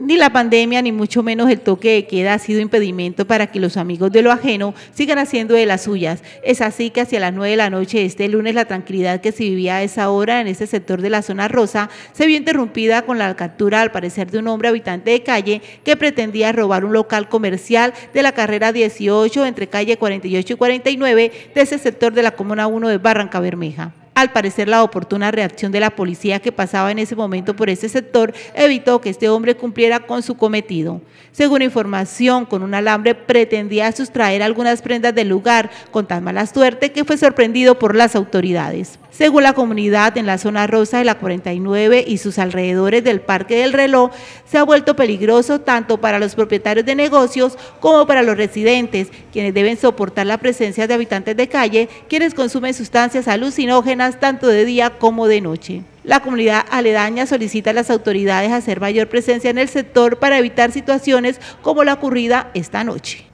Ni la pandemia, ni mucho menos el toque de queda ha sido impedimento para que los amigos de lo ajeno sigan haciendo de las suyas. Es así que hacia las 9 de la noche este lunes la tranquilidad que se vivía a esa hora en ese sector de la zona rosa se vio interrumpida con la captura al parecer de un hombre habitante de calle que pretendía robar un local comercial de la carrera 18 entre calle 48 y 49 de ese sector de la Comuna 1 de Barranca Bermeja. Al parecer, la oportuna reacción de la policía que pasaba en ese momento por ese sector evitó que este hombre cumpliera con su cometido. Según información, con un alambre pretendía sustraer algunas prendas del lugar con tan mala suerte que fue sorprendido por las autoridades. Según la comunidad, en la zona rosa de la 49 y sus alrededores del Parque del Reloj, se ha vuelto peligroso tanto para los propietarios de negocios como para los residentes, quienes deben soportar la presencia de habitantes de calle, quienes consumen sustancias alucinógenas tanto de día como de noche. La comunidad aledaña solicita a las autoridades hacer mayor presencia en el sector para evitar situaciones como la ocurrida esta noche.